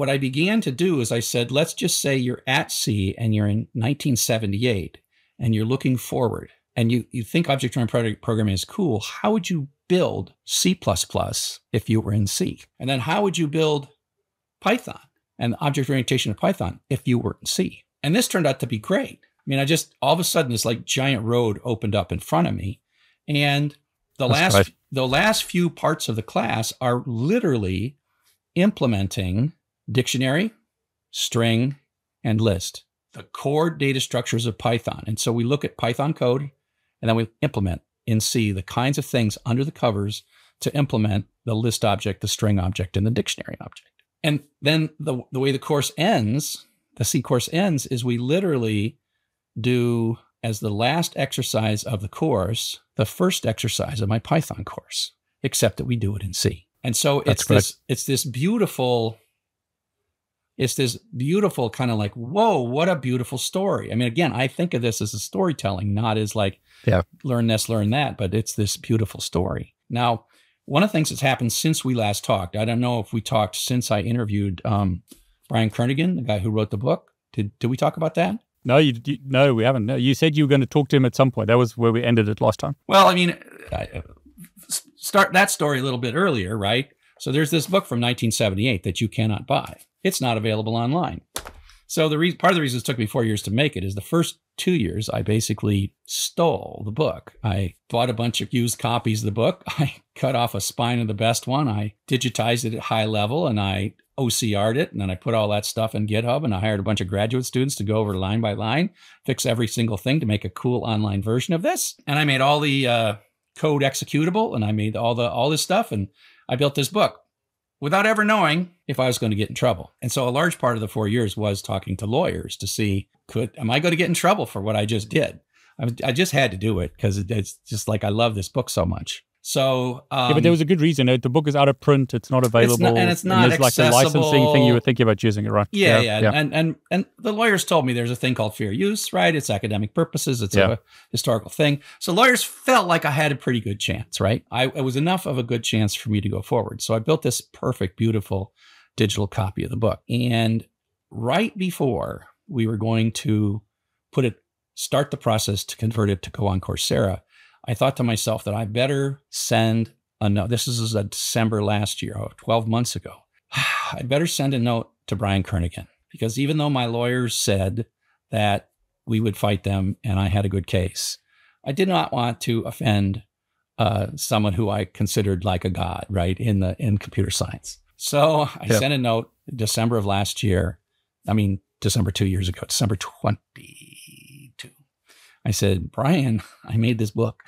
what I began to do is I said, let's just say you're at sea and you're in 1978 and you're looking forward and you, you think object oriented programming is cool. How would you build C if you were in C? And then how would you build Python and object orientation of Python if you were in C? And this turned out to be great. I mean, I just all of a sudden this like giant road opened up in front of me. And the That's last right. the last few parts of the class are literally implementing dictionary, string, and list, the core data structures of Python. And so we look at Python code and then we implement in C the kinds of things under the covers to implement the list object, the string object, and the dictionary object. And then the, the way the course ends, the C course ends, is we literally do as the last exercise of the course, the first exercise of my Python course, except that we do it in C. And so That's it's correct. this it's this beautiful it's this beautiful kind of like, whoa, what a beautiful story. I mean, again, I think of this as a storytelling, not as like, yeah, learn this, learn that, but it's this beautiful story. Now, one of the things that's happened since we last talked, I don't know if we talked since I interviewed um, Brian Kernighan, the guy who wrote the book. Did did we talk about that? No, you, you, no, we haven't. No, you said you were going to talk to him at some point. That was where we ended it last time. Well, I mean, I, start that story a little bit earlier, right? So there's this book from 1978 that you cannot buy it's not available online. So the re- part of the reason it took me four years to make it is the first two years I basically stole the book. I bought a bunch of used copies of the book. I cut off a spine of the best one. I digitized it at high level and I OCR'd it. And then I put all that stuff in GitHub and I hired a bunch of graduate students to go over line by line, fix every single thing to make a cool online version of this. And I made all the uh, code executable and I made all the all this stuff and I built this book without ever knowing if I was going to get in trouble. And so a large part of the four years was talking to lawyers to see could am I going to get in trouble for what I just did. I, I just had to do it because it's just like I love this book so much. So um, yeah, but there um, was a good reason. The book is out of print; it's not available, it's not, and it's not and there's accessible. like a licensing thing. You were thinking about using it, right? Yeah, yeah, yeah, And and and the lawyers told me there's a thing called fair use, right? It's academic purposes. It's yeah. a historical thing. So lawyers felt like I had a pretty good chance, right? I it was enough of a good chance for me to go forward. So I built this perfect, beautiful digital copy of the book, and right before we were going to put it, start the process to convert it to go on Coursera I thought to myself that I better send a note. This is a December last year, oh, 12 months ago. I better send a note to Brian Kernighan because even though my lawyers said that we would fight them and I had a good case, I did not want to offend uh, someone who I considered like a god, right, in the in computer science. So I yep. sent a note December of last year. I mean, December two years ago, December 20, I said, Brian, I made this book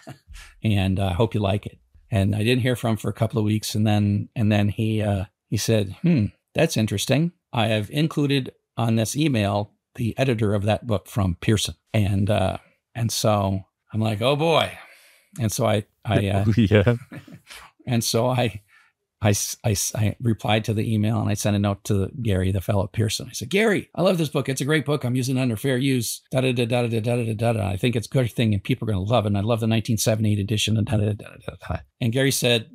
and I uh, hope you like it. And I didn't hear from him for a couple of weeks. And then, and then he, uh, he said, hmm, that's interesting. I have included on this email the editor of that book from Pearson. And, uh, and so I'm like, oh boy. And so I, I, uh, yeah. and so I, I, I, I, replied to the email and I sent a note to Gary, the fellow Pearson. I said, Gary, I love this book. It's a great book. I'm using it under fair use. Da da da da da da da da da. I think it's a good thing and people are going to love it. And I love the 1978 edition. And, da, da, da, da, da. and Gary said,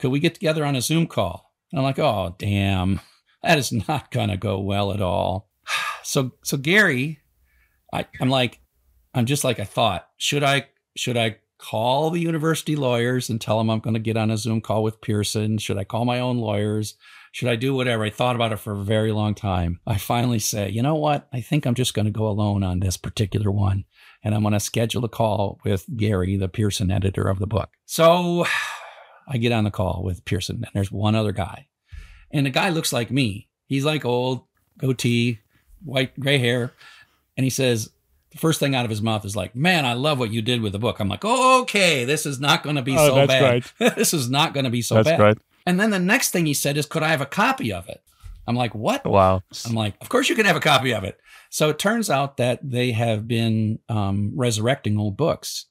Could we get together on a Zoom call? And I'm like, Oh, damn. That is not going to go well at all. So, so Gary, I, I'm like, I'm just like I thought. Should I, should I call the university lawyers and tell them I'm going to get on a Zoom call with Pearson? Should I call my own lawyers? Should I do whatever? I thought about it for a very long time. I finally say, you know what? I think I'm just going to go alone on this particular one. And I'm going to schedule a call with Gary, the Pearson editor of the book. So I get on the call with Pearson, and there's one other guy. And the guy looks like me. He's like old, goatee, white, gray hair. And he says, the first thing out of his mouth is like, "Man, I love what you did with the book." I'm like, oh, "Okay, this is not going to be oh, so bad. this is not going to be so that's bad." Great. And then the next thing he said is, "Could I have a copy of it?" I'm like, "What?" Wow. I'm like, "Of course you can have a copy of it." So it turns out that they have been um, resurrecting old books